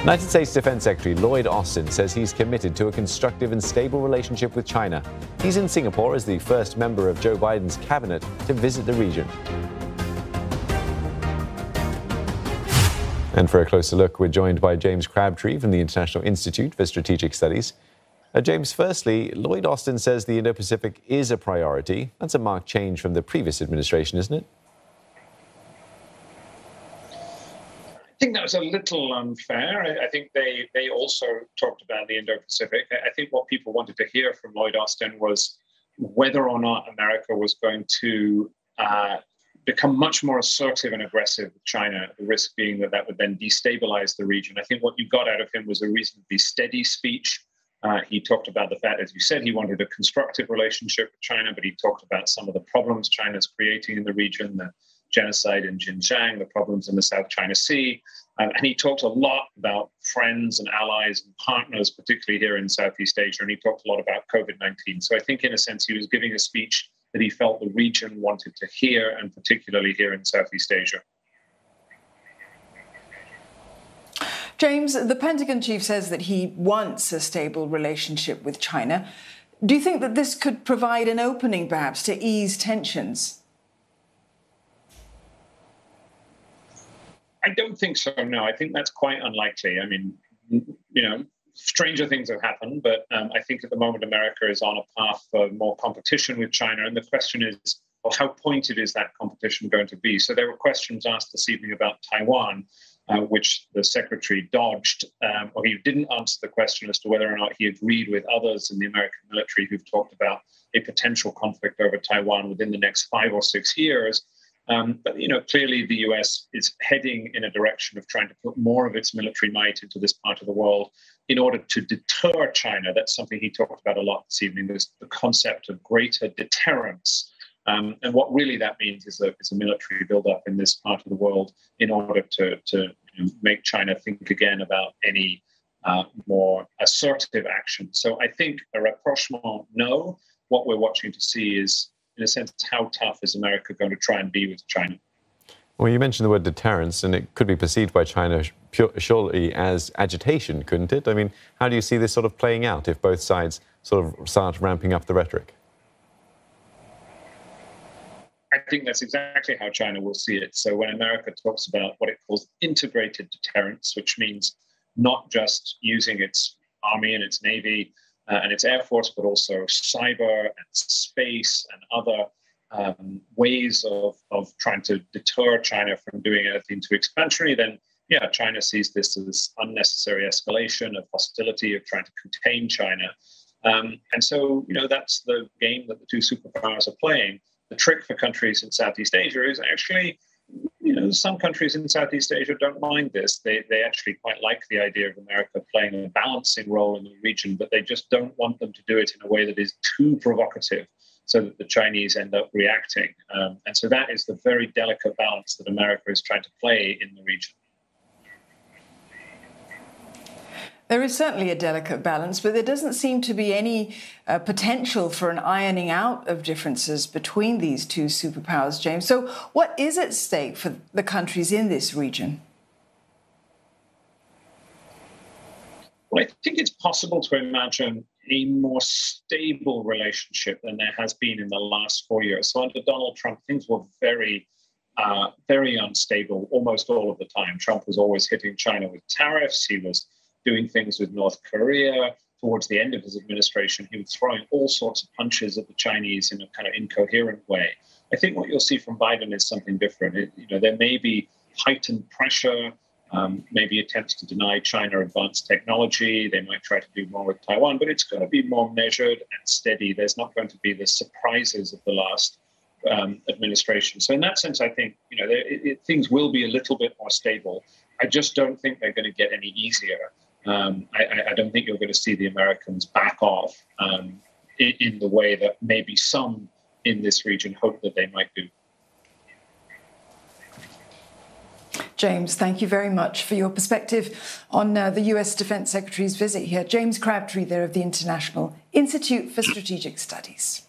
United States Defense Secretary Lloyd Austin says he's committed to a constructive and stable relationship with China. He's in Singapore as the first member of Joe Biden's cabinet to visit the region. And for a closer look, we're joined by James Crabtree from the International Institute for Strategic Studies. Uh, James, firstly, Lloyd Austin says the Indo Pacific is a priority. That's a marked change from the previous administration, isn't it? Think that was a little unfair. I, I think they, they also talked about the Indo Pacific. I, think what people wanted to hear from Lloyd Austin was whether or not America was going to uh, become much more assertive and aggressive with China, the risk being that that would then destabilize the region. I think what you got out of him was a reasonably steady speech. Uh, he talked about the fact, as you said, he wanted a constructive relationship with China, but he talked about some of the problems China's creating in the region, the genocide in Xinjiang, the problems in the South China Sea. Um, and he talked a lot about friends and allies and partners, particularly here in Southeast Asia. And he talked a lot about COVID 19. So I think, in a sense, he was giving a speech that he felt the region wanted to hear, and particularly here in Southeast Asia. James, the Pentagon chief says that he wants a stable relationship with China. Do you think that this could provide an opening, perhaps, to ease tensions? I don't think so. No, I think that's quite unlikely. I mean, you know, stranger things have happened, but um, I think at the moment America is on a path for more competition with China. And the question is, well, how pointed is that competition going to be? So there were questions asked this evening about Taiwan, uh, which the secretary dodged, um, or he didn't answer the question as to whether or not he agreed with others in the American military who've talked about a potential conflict over Taiwan within the next five or six years. Um, but you know, clearly the US is heading in a direction of trying to put more of its military might into this part of the world in order to deter China. That's something he talked about a lot this evening. There's the concept of greater deterrence. Um, and what really that means is a, is a military buildup in this part of the world in order to, to make China think again about any uh, more assertive action. So I think a rapprochement, no. What we're watching to see is in a sense, how tough is America going to try and be with China? Well, you mentioned the word deterrence, and it could be perceived by China surely as agitation, couldn't it? I mean, how do you see this sort of playing out if both sides sort of start ramping up the rhetoric? I think that's exactly how China will see it. So when America talks about what it calls integrated deterrence, which means not just using its army and its navy uh, and its air force, but also cyber and space and other um, ways of, of trying to deter China from doing anything too expansionary, then yeah, China sees this as unnecessary escalation of hostility, of trying to contain China. Um, and so, you know, that's the game that the two superpowers are playing. The trick for countries in Southeast Asia is actually you know, some countries in Southeast Asia don't mind this. They, they actually quite like the idea of America playing a balancing role in the region, but they just don't want them to do it in a way that is too provocative so that the Chinese end up reacting. Um, and so that is the very delicate balance that America is trying to play in the region. There is certainly a delicate balance, but there doesn't seem to be any uh, potential for an ironing out of differences between these two superpowers, James. So, what is at stake for the countries in this region? Well, I think it's possible to imagine a more stable relationship than there has been in the last four years. So, under Donald Trump, things were very uh, very unstable almost all of the time. Trump was always hitting China with tariffs. He was doing things with North Korea. Towards the end of his administration, he was throwing all sorts of punches at the Chinese in a kind of incoherent way. I think what you'll see from Biden is something different. It, you know, there may be heightened pressure, um, maybe attempts to deny China advanced technology. They might try to do more with Taiwan, but it's going to be more measured and steady. There's not going to be the surprises of the last um, administration. So in that sense, I think you know it, it, things will be a little bit more stable. I just don't think they're going to get any easier um, I, I, don't think you're going to see the Americans back off um, in, in, the way that maybe some in this region hope that they might do. James, thank you very much for your perspective on uh, the US Defense Secretary's visit here. James Crabtree, there of the International Institute for Strategic Studies.